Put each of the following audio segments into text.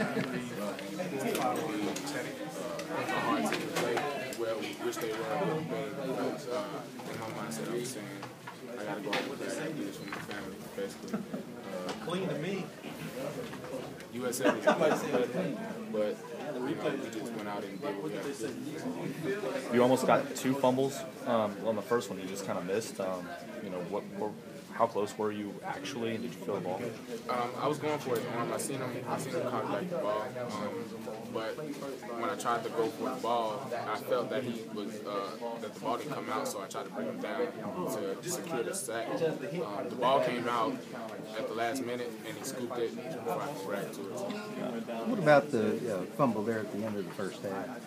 Well, which they were, but uh, in my mindset, I was saying I gotta go out and that this from my family, basically. Uh, Clean to me. US everything, but you know, we just went out and did what we had to do. You almost got two fumbles um, on the first one. You just kind of missed. Um, you know, what, what, how close were you actually, did you feel the ball? Um, I was going for his arm. I seen him. I seen him cock like the ball. Um, but when I tried to go for the ball, I felt that he was uh, that the ball didn't come out. So I tried to bring him down to secure the sack. Um, the ball came out at the last minute, and he scooped it before I could grab to it. What about the uh, fumble there at the end of the first half?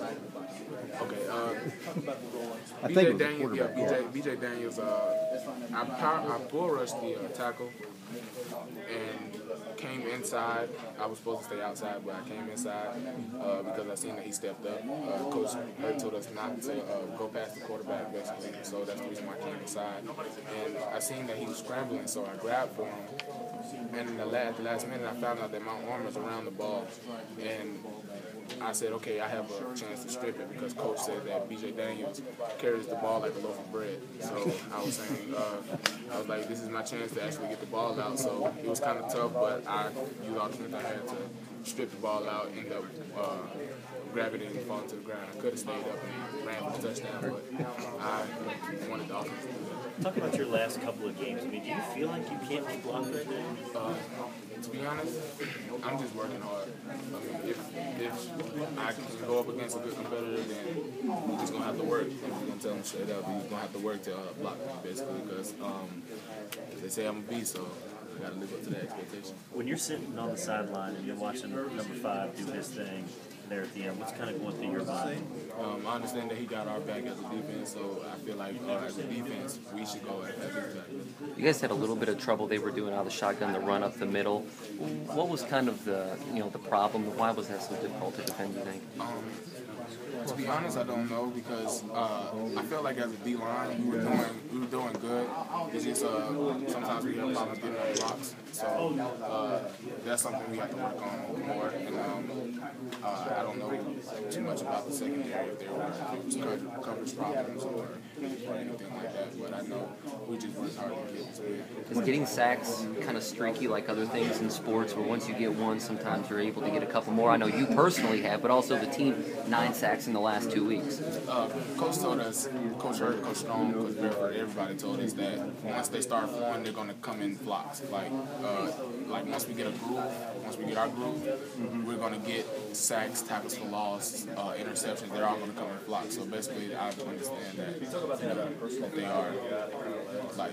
Okay. Uh, I think BJ was Daniels, yeah. BJ, BJ Daniels. Uh, I power, I bull rushed the uh, tackle and came inside. I was supposed to stay outside, but I came inside uh, because I seen that he stepped up. Uh, Coach Hurt told us not to uh, go past the quarterback, basically. So that's the reason why I came inside. And I seen that he was scrambling, so I grabbed for him. And in the last, the last minute, I found out that my arm was around the ball, and I said, okay, I have a chance to strip it because coach said that BJ Daniels carries the ball like a loaf of bread. So I was saying, uh, I was like, this is my chance to actually get the ball out. So it was kind of tough, but I used all the strength I had to strip the ball out, end up uh, grab it and fall to the ground. I could have stayed up and ran for the touchdown, but I wanted the offense to do. Talk about your last couple of games. I mean, do you feel like you can't be blocked right now? Uh, to be honest, I'm just working hard. I mean, if if I can go up against a good competitor, then we're just gonna have to work. And we're gonna tell them straight up, we're gonna have to work to uh, block them, basically, because um, they say I'm a beast, so I gotta live up to that expectation. When you're sitting on the sideline and you're watching number five do his thing there at the end, what's kind of going through your mind? Um, I understand that he got our back as a defense, so I feel like uh, as a defense, we should go at his back. You guys had a little bit of trouble. They were doing out of the shotgun, the run up the middle. What was kind of the you know the problem? Why was that so difficult to defend? You think? Um, to be honest, I don't know because uh, I felt like as a D line, we were doing we were doing good. It's just uh, sometimes we have problems getting on blocks, so uh, that's something we have to work on more. And um, uh, I don't know too much about the secondary if there were coverage- problems or, anything like that. But I know we just worked hard to get getting sacks kind of streaky like other things in sports, where once you get one, sometimes you're able to get a couple more? I know you personally have, but also the team nine sacks in the last two weeks. Uh, Coach told us, Coach Hurt, Coach Strong, Coach Bedford, everybody told us that once they start flowing, they're gonna come in flocks. Like, uh, like once we get a groove, once we get our groove, we're gonna get sacks, tackles for loss, uh, interceptions. They're all gonna come in flocks. So basically, I have to understand that, you know, that they are like.